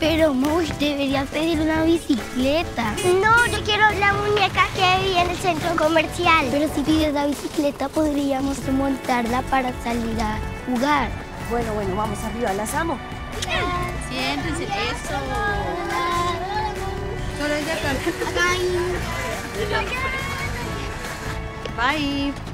Pero, Mosh, deberías pedir una bicicleta. No, yo quiero la muñeca que vi en el centro comercial. Pero si pides la bicicleta, podríamos montarla para salir a jugar. Bueno, bueno, vamos arriba, las amo. Siéntense, eso. Solo ella acá. Bye.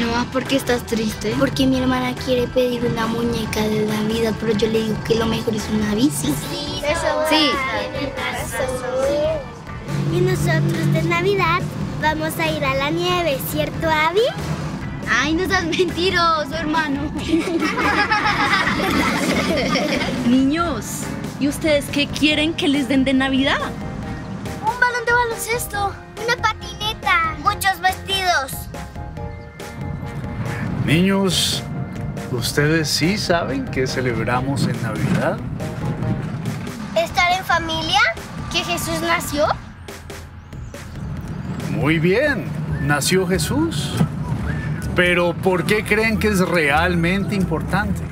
No, ¿por qué estás triste? Porque mi hermana quiere pedir una muñeca de Navidad, pero yo le digo que lo mejor es una bici. Eso Sí. Y nosotros de Navidad vamos a ir a la nieve, ¿cierto, Abby? Ay, no seas mentiroso, hermano. Niños, ¿y ustedes qué quieren que les den de Navidad? Un balón de baloncesto, una Niños, ¿ustedes sí saben qué celebramos en Navidad? ¿Estar en familia? ¿Que Jesús nació? Muy bien, nació Jesús. Pero ¿por qué creen que es realmente importante?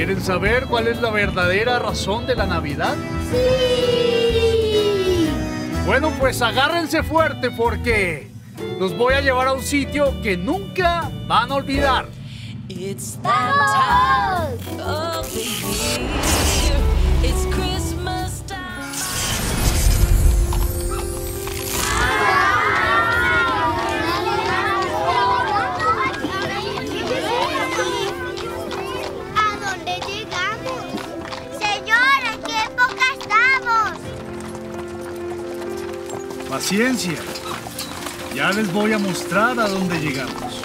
¿Quieren saber cuál es la verdadera razón de la Navidad? Sí. Bueno, pues agárrense fuerte porque los voy a llevar a un sitio que nunca van a olvidar. It's that time of the year. It's Christmas time. Paciencia. Ya les voy a mostrar a dónde llegamos.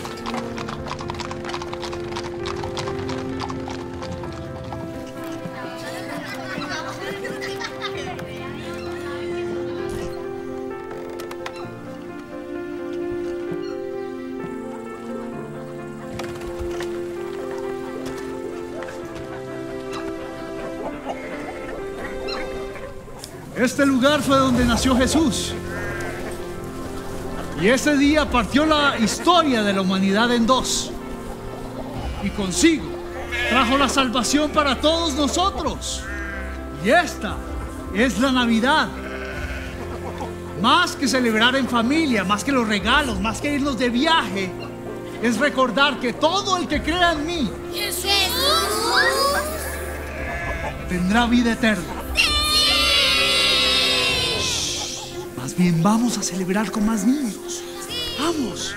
Este lugar fue donde nació Jesús. Y ese día partió la historia de la humanidad en dos. Y consigo trajo la salvación para todos nosotros. Y esta es la Navidad. Más que celebrar en familia, más que los regalos, más que irnos de viaje, es recordar que todo el que crea en mí Jesús. tendrá vida eterna. Más bien vamos a celebrar con más niños. Vamos.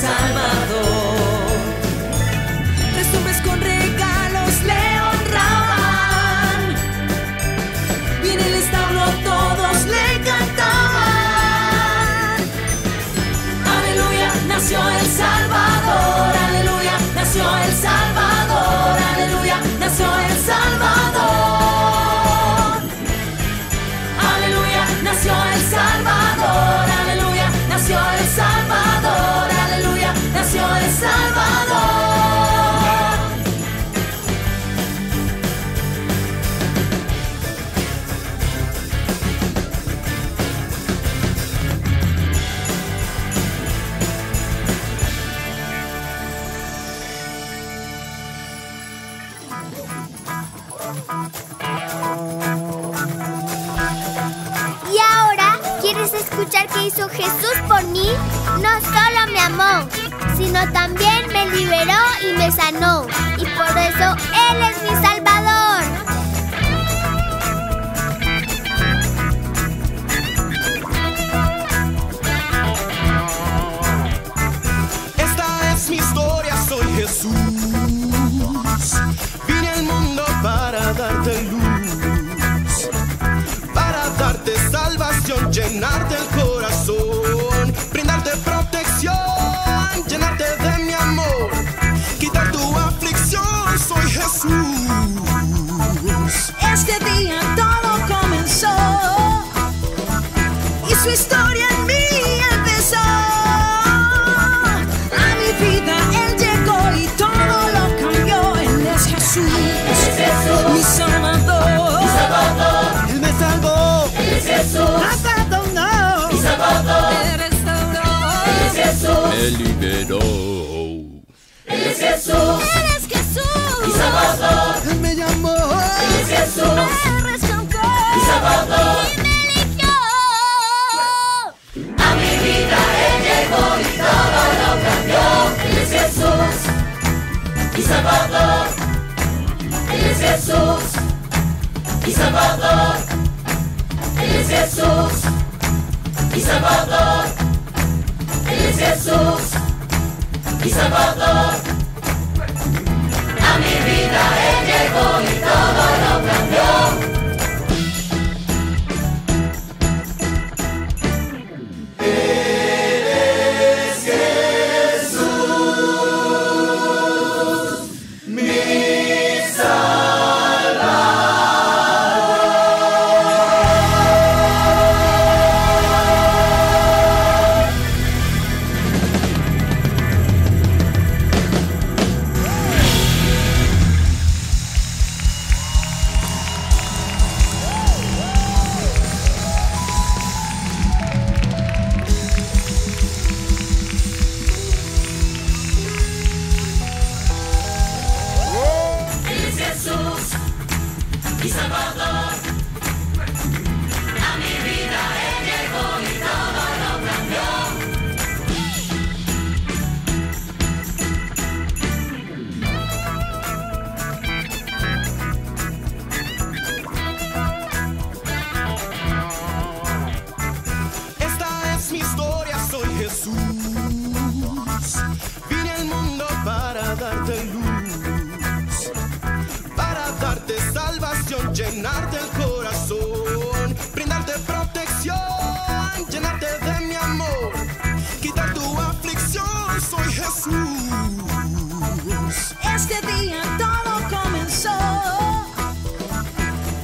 inside. Qué hizo Jesús por mí? No solo me amó, sino también me liberó y me sanó. Y por eso Él es mi Salvador. Me liberó. Él es Jesús, Él me llamó, me rescató. Y me eligió. A mi vida Él llegó y todo lo cambió. Él es Jesús, mi Salvador. Él es Jesús, mi Salvador. Él es Jesús, mi Salvador. Él es Jesús, mi Salvador. A mi vida Él llegó y todo llenarte el corazón, brindarte protección, llenarte de mi amor, quitar tu aflicción, soy Jesús. Este día todo comenzó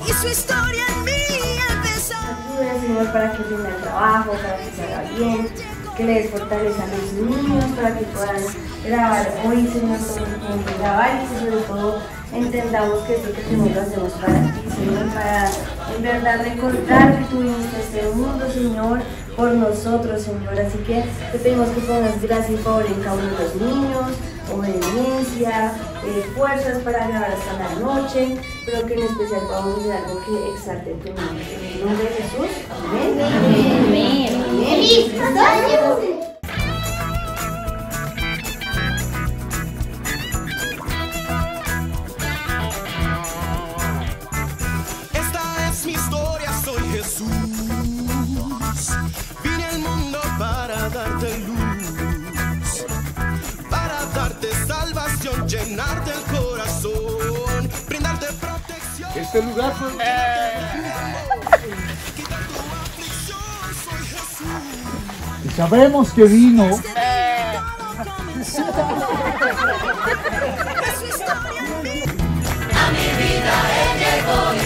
y su historia en mí empezó. ayuda, Señor, para que tenga trabajo, para que se haga bien, que le des fortaleza a los niños, para que puedan grabar hoy, Señor, todo tienen que grabar y sobre todo entendamos que esto que hacemos lo hacemos para ti, Señor, para en verdad recordar que tú viniste a este mundo, Señor, por nosotros, Señor. Así que te pedimos que pongas gracia y favor en cada uno de los niños, obediencia, eh, fuerzas para grabar hasta la noche, pero que en especial podamos hacer algo que exalte tu nombre. En el nombre de Jesús, amén. ¡Feliz año! Esta Este lugar fue... Y sabemos que vino... A mi vida